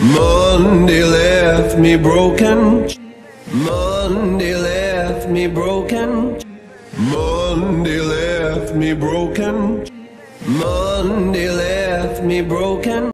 Monday left me broken. Monday left me broken. Monday left me broken. Monday left me broken.